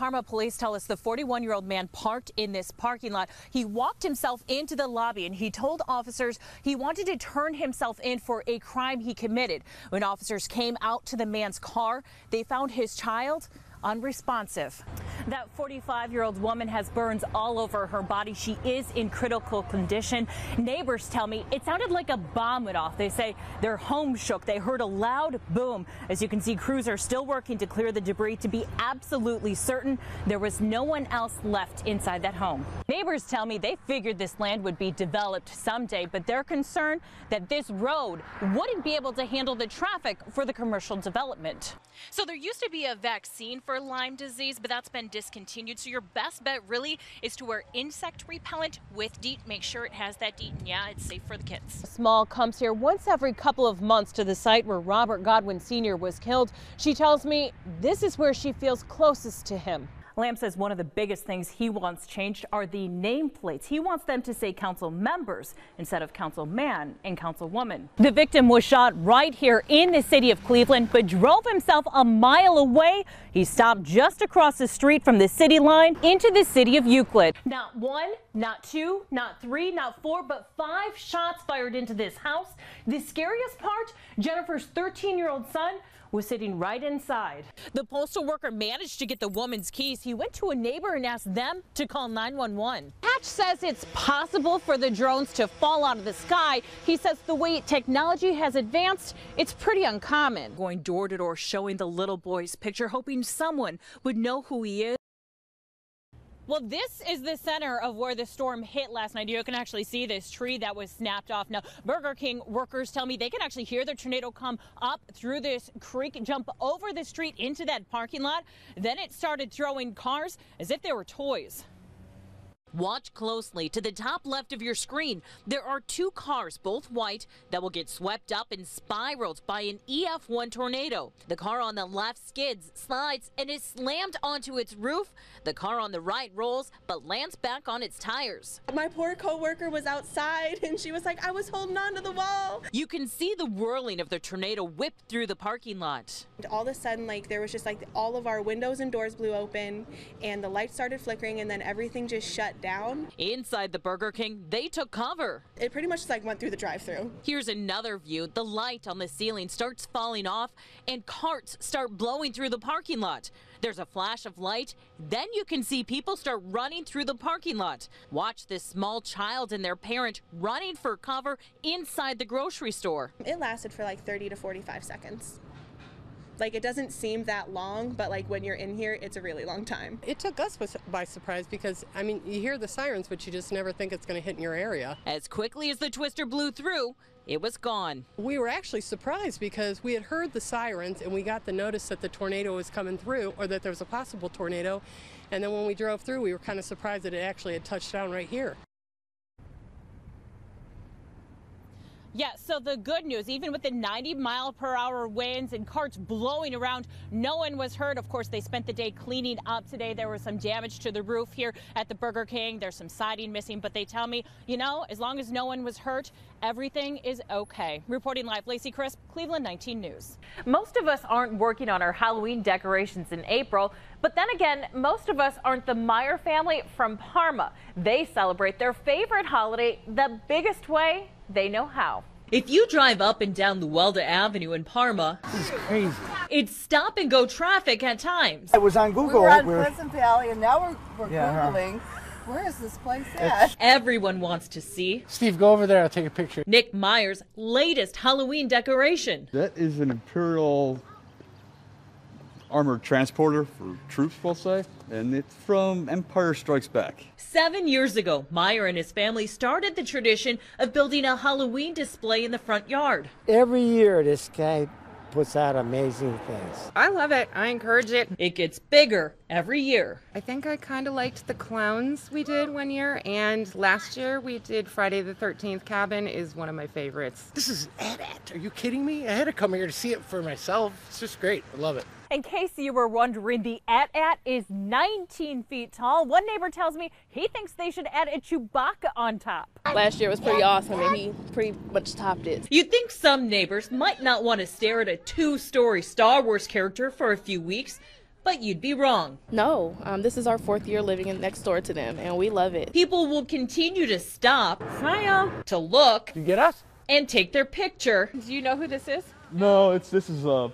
Parma police tell us the 41 year old man parked in this parking lot. He walked himself into the lobby and he told officers he wanted to turn himself in for a crime he committed. When officers came out to the man's car, they found his child unresponsive. That 45 year old woman has burns all over her body. She is in critical condition. Neighbors tell me it sounded like a bomb went off. They say their home shook. They heard a loud boom. As you can see, crews are still working to clear the debris to be absolutely certain there was no one else left inside that home. Neighbors tell me they figured this land would be developed someday, but they're concerned that this road wouldn't be able to handle the traffic for the commercial development. So there used to be a vaccine for Lyme disease, but that's been discontinued. So your best bet really is to wear insect repellent with DEET. Make sure it has that DEET, and yeah, it's safe for the kids. Small comes here once every couple of months to the site where Robert Godwin Sr. was killed. She tells me this is where she feels closest to him. Lamb says one of the biggest things he wants changed are the nameplates. He wants them to say council members instead of councilman and councilwoman. The victim was shot right here in the city of Cleveland, but drove himself a mile away. He stopped just across the street from the city line into the city of Euclid. Not one, not two, not three, not four, but five shots fired into this house. The scariest part, Jennifer's 13 year old son was sitting right inside. The postal worker managed to get the woman's keys. He went to a neighbor and asked them to call 911. Hatch says it's possible for the drones to fall out of the sky. He says the way technology has advanced, it's pretty uncommon. Going door to door showing the little boy's picture, hoping someone would know who he is. Well, this is the center of where the storm hit last night. You can actually see this tree that was snapped off. Now, Burger King workers tell me they can actually hear the tornado come up through this creek, jump over the street into that parking lot. Then it started throwing cars as if they were toys. Watch closely to the top left of your screen. There are two cars, both white, that will get swept up and spiraled by an EF1 tornado. The car on the left skids, slides, and is slammed onto its roof. The car on the right rolls, but lands back on its tires. My poor coworker was outside and she was like, I was holding on to the wall. You can see the whirling of the tornado whip through the parking lot. All of a sudden, like there was just like all of our windows and doors blew open and the lights started flickering and then everything just shut down. Inside the Burger King, they took cover. It pretty much like went through the drive-through. Here's another view. The light on the ceiling starts falling off and carts start blowing through the parking lot. There's a flash of light. Then you can see people start running through the parking lot. Watch this small child and their parent running for cover inside the grocery store. It lasted for like 30 to 45 seconds. Like it doesn't seem that long, but like when you're in here, it's a really long time. It took us by surprise because, I mean, you hear the sirens, but you just never think it's going to hit in your area. As quickly as the twister blew through, it was gone. We were actually surprised because we had heard the sirens and we got the notice that the tornado was coming through or that there was a possible tornado. And then when we drove through, we were kind of surprised that it actually had touched down right here. Yeah, so the good news, even with the 90 mile per hour winds and carts blowing around, no one was hurt. Of course, they spent the day cleaning up today. There was some damage to the roof here at the Burger King. There's some siding missing, but they tell me, you know, as long as no one was hurt, everything is okay. Reporting live, Lacey Crisp, Cleveland 19 News. Most of us aren't working on our Halloween decorations in April, but then again, most of us aren't the Meyer family from Parma. They celebrate their favorite holiday the biggest way they know how. If you drive up and down Luelda Avenue in Parma, it's crazy. It's stop and go traffic at times. It was on Google. We were on we're, Pleasant Valley, and now we're, we're yeah, Googling. Where is this place at? It's, Everyone wants to see. Steve, go over there. I'll take a picture. Nick Meyer's latest Halloween decoration. That is an Imperial armored transporter for troops, we'll say, and it's from Empire Strikes Back. Seven years ago, Meyer and his family started the tradition of building a Halloween display in the front yard. Every year, this guy puts out amazing things. I love it. I encourage it. It gets bigger every year. I think I kind of liked the clowns we did one year, and last year we did Friday the 13th Cabin is one of my favorites. This is AT-AT. Are you kidding me? I had to come here to see it for myself. It's just great. I love it. In case you were wondering, the AT-AT is 19 feet tall. One neighbor tells me he thinks they should add a Chewbacca on top. Last year was pretty awesome and he pretty much topped it. You'd think some neighbors might not want to stare at a two-story Star Wars character for a few weeks, But you'd be wrong. No, um, this is our fourth year living in, next door to them, and we love it. People will continue to stop, smile, to look, You get us? and take their picture Do you know who this is? No, it's this is uh,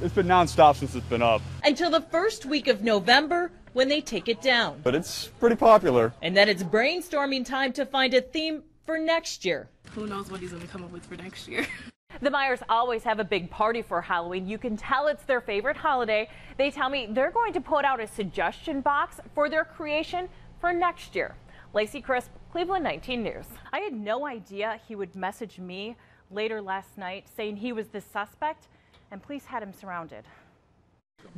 it's been nonstop since it's been up, until the first week of November when they take it down. but it's pretty popular. And then it's brainstorming time to find a theme for next year. Who knows what he's going to come up with for next year? The Meyers always have a big party for Halloween. You can tell it's their favorite holiday. They tell me they're going to put out a suggestion box for their creation for next year. Lacey Crisp, Cleveland 19 News. I had no idea he would message me later last night saying he was the suspect and police had him surrounded.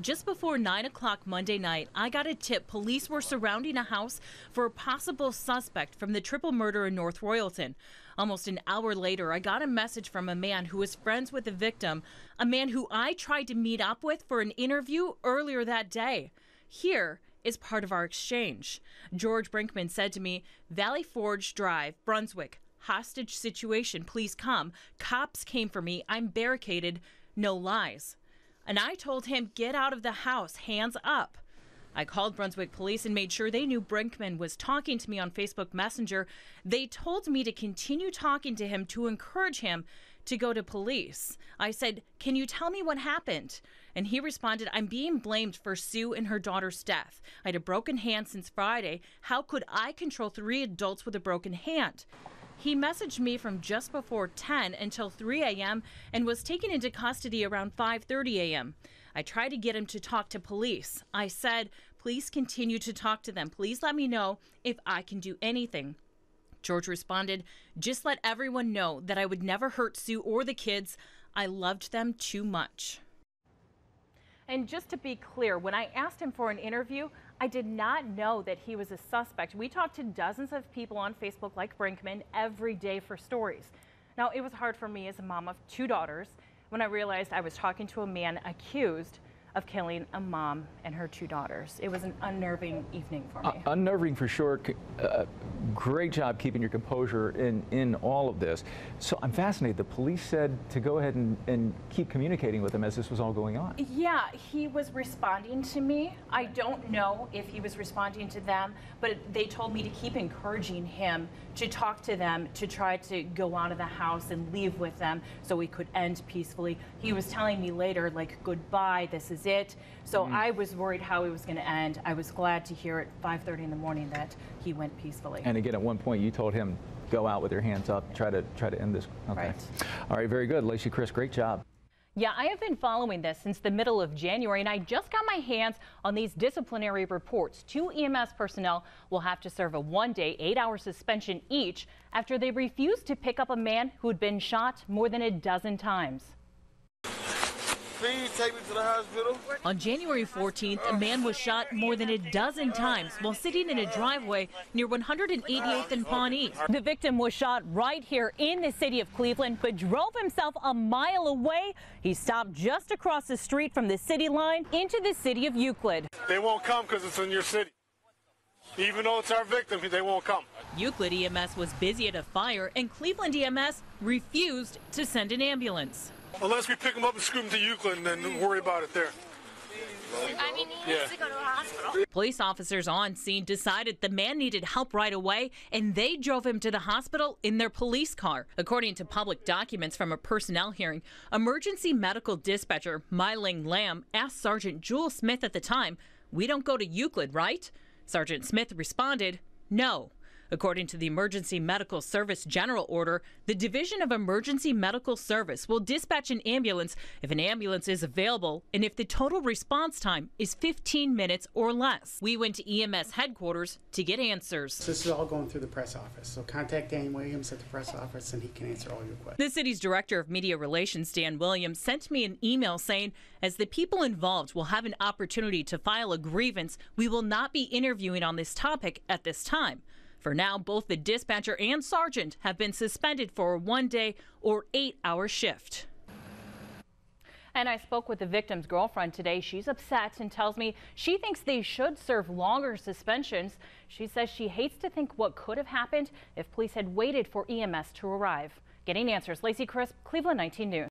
Just before 9 o'clock Monday night, I got a tip police were surrounding a house for a possible suspect from the triple murder in North Royalton. Almost an hour later, I got a message from a man who was friends with the victim, a man who I tried to meet up with for an interview earlier that day. Here is part of our exchange. George Brinkman said to me, Valley Forge Drive, Brunswick, hostage situation, please come. Cops came for me. I'm barricaded. No lies. And I told him, get out of the house, hands up. I called Brunswick police and made sure they knew Brinkman was talking to me on Facebook Messenger. They told me to continue talking to him to encourage him to go to police. I said, Can you tell me what happened? And he responded, I'm being blamed for Sue and her daughter's death. I had a broken hand since Friday. How could I control three adults with a broken hand? He messaged me from just before 10 until 3 a.m. and was taken into custody around 5:30 a.m. I tried to get him to talk to police. I said, "Please continue to talk to them. Please let me know if I can do anything." George responded, "Just let everyone know that I would never hurt Sue or the kids. I loved them too much." And just to be clear, when I asked him for an interview, I did not know that he was a suspect. We talked to dozens of people on Facebook like Brinkman every day for stories. Now, it was hard for me as a mom of two daughters when I realized I was talking to a man accused of killing a mom and her two daughters. It was an unnerving evening for me. Uh, unnerving for sure. Uh, great job keeping your composure in, in all of this. So I'm fascinated. The police said to go ahead and, and keep communicating with him as this was all going on. Yeah, he was responding to me. I don't know if he was responding to them, but they told me to keep encouraging him to talk to them, to try to go out of the house and leave with them so we could end peacefully. He was telling me later, like, goodbye, this is it. So Mm-hmm. I was worried how it was going to end. I was glad to hear at 5:30 in the morning that he went peacefully. And again, at one point, you told him, go out with your hands up, try to try to end this. Okay. Right. All right, very good. Lacey, Crisp, great job. Yeah, I have been following this since the middle of January, and I just got my hands on these disciplinary reports. Two EMS personnel will have to serve a one day, eight hour suspension each after they refused to pick up a man who had been shot more than a dozen times. Please take me to the hospital. On January 14th, a man was shot more than a dozen times while sitting in a driveway near 188th and Pawnee. The victim was shot right here in the city of Cleveland, but drove himself a mile away. He stopped just across the street from the city line into the city of Euclid. They won't come because it's in your city. Even though it's our victim, they won't come. Euclid EMS was busy at a fire, and Cleveland EMS refused to send an ambulance. Unless we pick them up and scoop them to Euclid and then worry about it there. I mean, he Yeah. needs to go to the hospital. Police officers on scene decided the man needed help right away, and they drove him to the hospital in their police car. According to public documents from a personnel hearing, emergency medical dispatcher Myling Lamb asked Sergeant Jewel Smith at the time, We don't go to Euclid, right? Sergeant Smith responded, No. According to the Emergency Medical Service General Order, the Division of Emergency Medical Service will dispatch an ambulance if an ambulance is available and if the total response time is 15 minutes or less. We went to EMS headquarters to get answers. This is all going through the press office, so contact Dan Williams at the press office and he can answer all your questions. The city's director of media relations, Dan Williams, sent me an email saying, as the people involved will have an opportunity to file a grievance, we will not be interviewing on this topic at this time. For now, both the dispatcher and sergeant have been suspended for a one day or eight hour shift. And I spoke with the victim's girlfriend today. She's upset and tells me she thinks they should serve longer suspensions. She says she hates to think what could have happened if police had waited for EMS to arrive. Getting answers, Lacey Crisp, Cleveland 19 News.